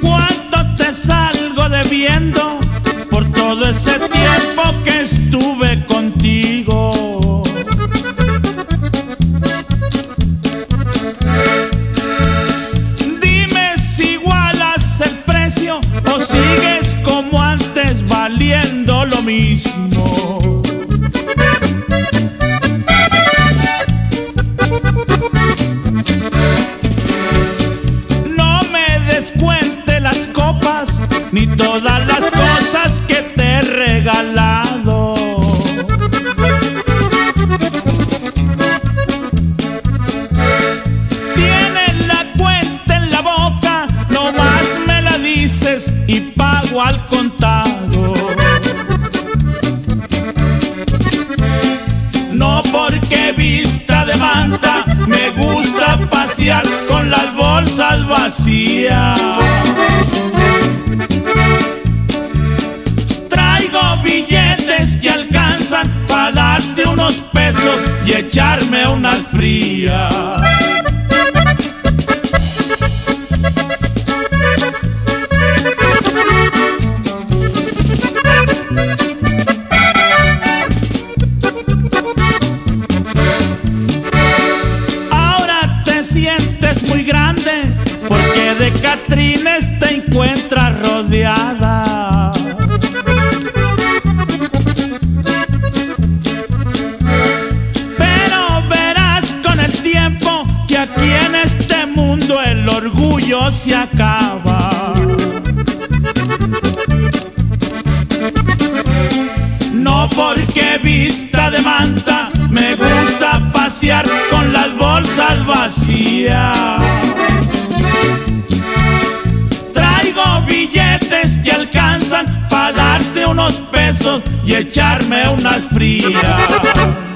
Cuando te salgo debiendo por todo ese tiempo que estuve contigo. Dime si igualas el precio o sigues como antes valiendo lo mismo. Ni todas las cosas que te he regalado. Tienes la cuenta en la boca, no más me la dices y pago al contado. No porque vista de manta me gusta pasear con las bolsas vacías. Que alcanzan para darte unos pesos y echarme unas frías. Ahora te sientes muy grande porque de Catrines te encuentras rodeada. El orgullo se acaba. No porque vista de manta me gusta pasear con las bolsas vacías. Traigo billetes que alcanzan para darte unos pesos y echarme unas frías.